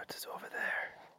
backwards is over there.